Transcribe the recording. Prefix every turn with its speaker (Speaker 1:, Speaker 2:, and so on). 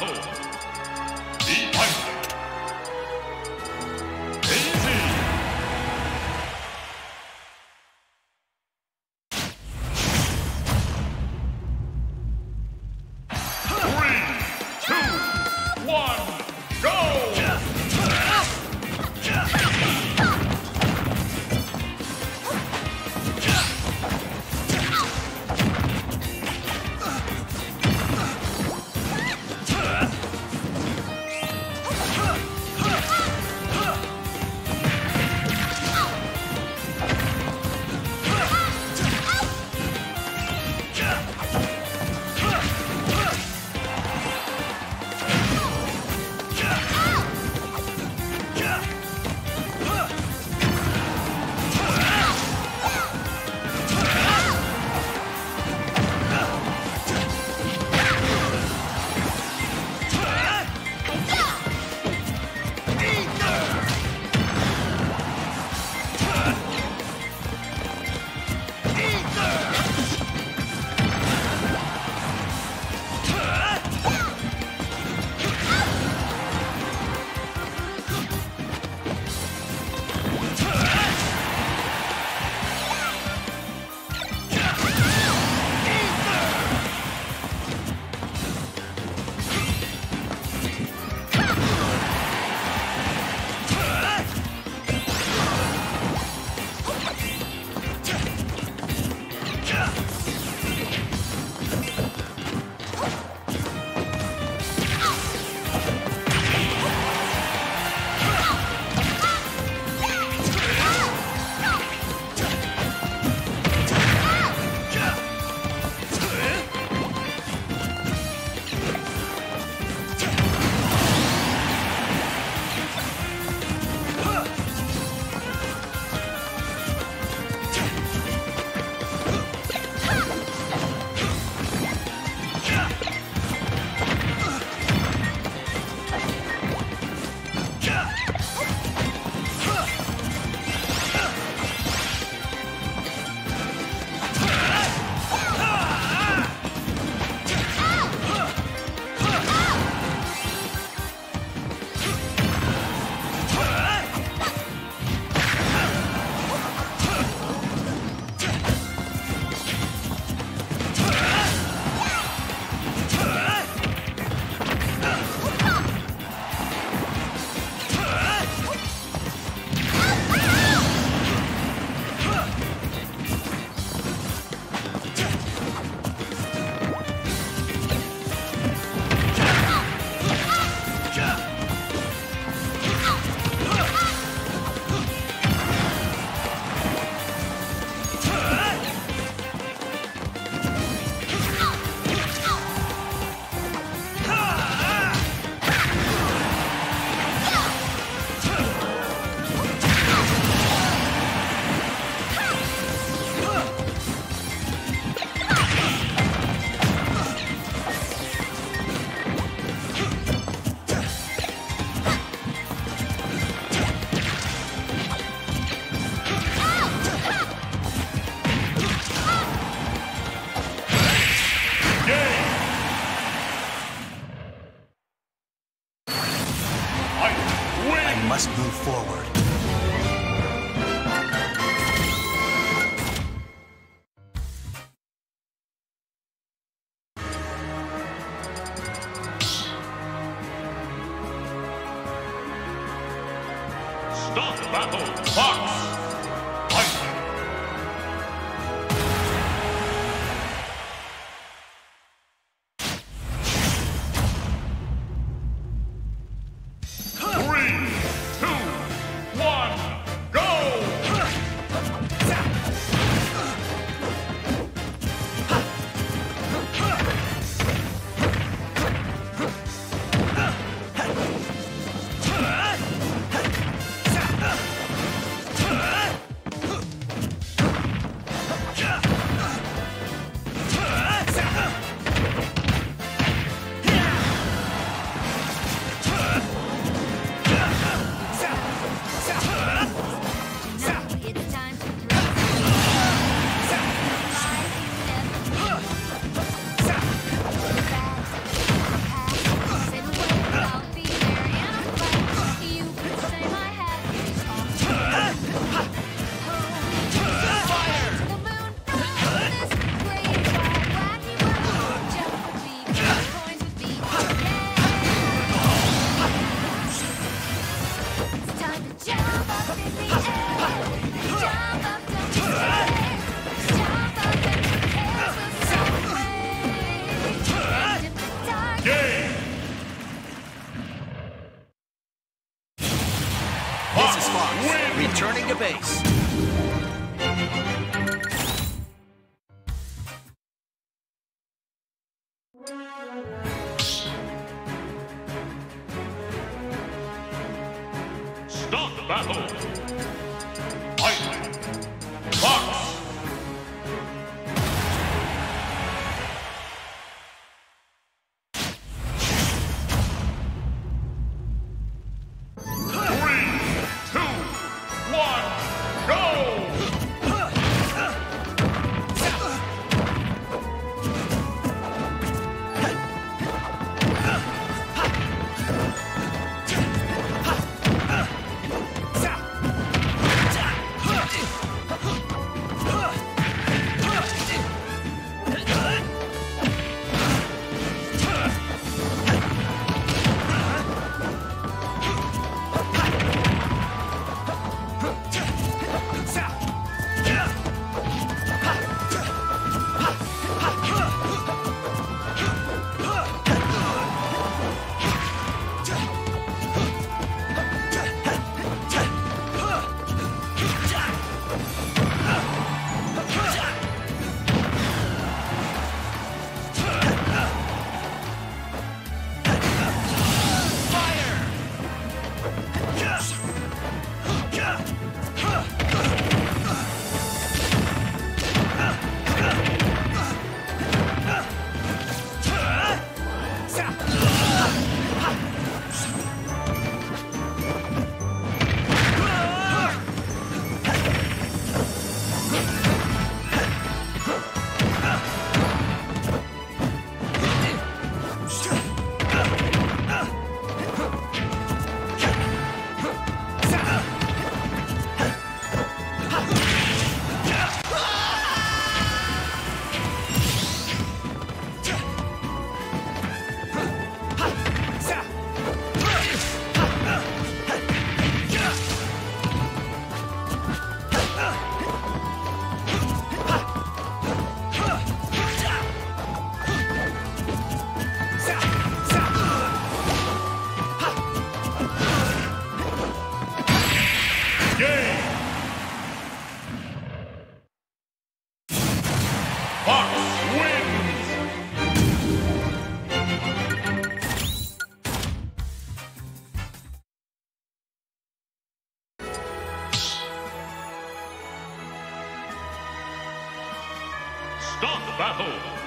Speaker 1: battle. Fox. Start battle.